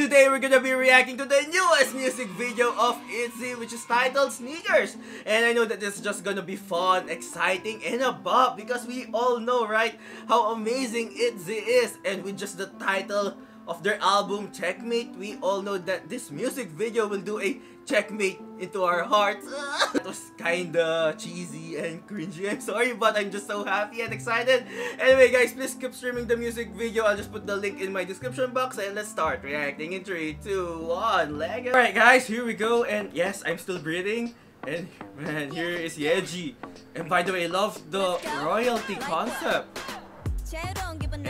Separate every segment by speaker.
Speaker 1: today we're gonna be reacting to the newest music video of ITZY which is titled Sneakers. And I know that this is just gonna be fun, exciting, and a bop because we all know, right, how amazing ITZY is. And with just the title of their album Checkmate, we all know that this music video will do a checkmate into our hearts. it was kinda cheesy and cringy. I'm sorry, but I'm just so happy and excited. Anyway, guys, please keep streaming the music video. I'll just put the link in my description box and let's start reacting in 3, 2, 1, leg Alright guys, here we go. And yes, I'm still breathing. And man, here is Yeji. And by the way, I love the royalty concept.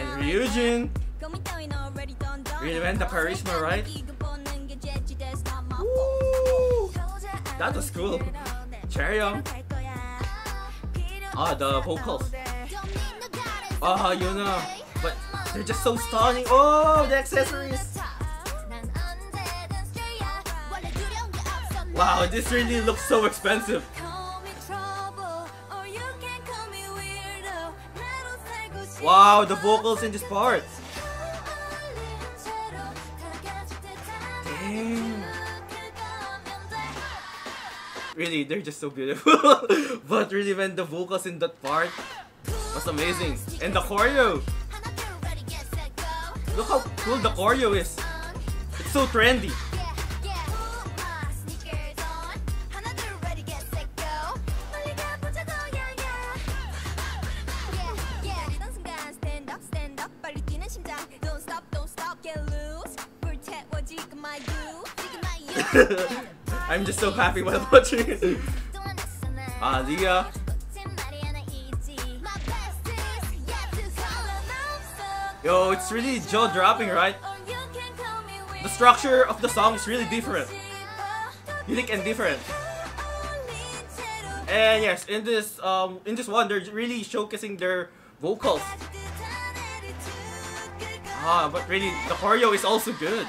Speaker 1: And Ryujin. Really went the charisma, right? Woo! That was cool. Chaeryeong. Ah, the vocals. Ah, you know. But they're just so stunning. Oh, the accessories. Wow, this really looks so expensive. Wow, the vocals in this part. Damn. Really, they're just so beautiful. but really, when the vocals in that part was amazing. And the choreo. Look how cool the choreo is. It's so trendy. I'm just so happy while watching it. Ah, Lia. Yo, it's really jaw dropping, right? The structure of the song is really different. Unique and different. And yes, in this um in this one they're really showcasing their vocals. Ah, but really the choreo is also good.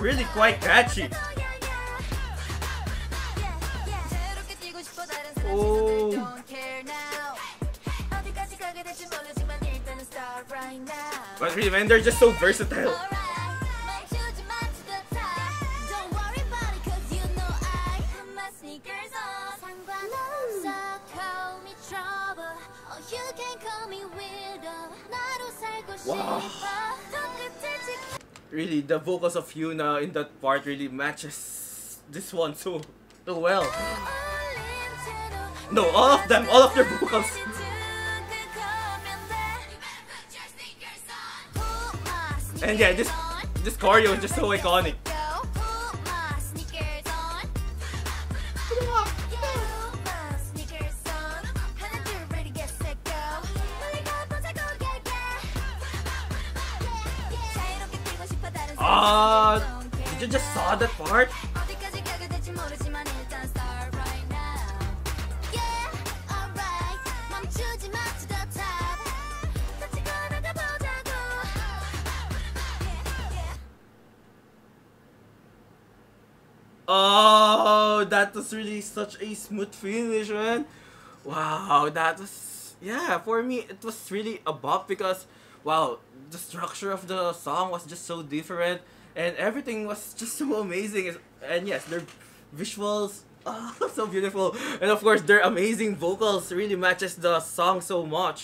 Speaker 1: Really quite catchy. Oh. But really, man, they're just so versatile. Wow really the vocals of Yuna in that part really matches this one so, so well. No, all of them, all of their vocals. And yeah, this this choreo is just so iconic. Did you just saw that part? Oh, that was really such a smooth finish, man. Wow, that was yeah. For me, it was really a bop because wow, the structure of the song was just so different and everything was just so amazing. And yes, their visuals, oh, so beautiful. And of course, their amazing vocals really matches the song so much.